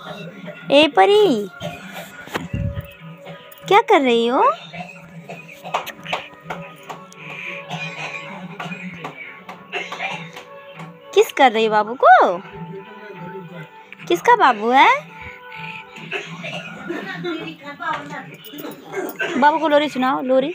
ए परी, क्या कर रही हो? किस कर रही बाबू को? किसका बाबू है? बाबू को लोरी सुनाओ, लोरी।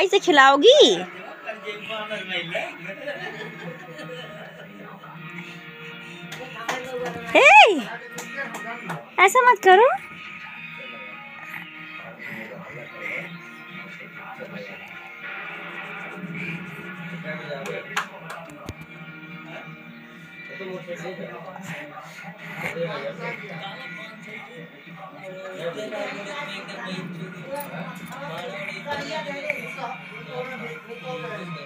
मिठाई से खिलाओगी? हे ऐसा मत करो। Yeah.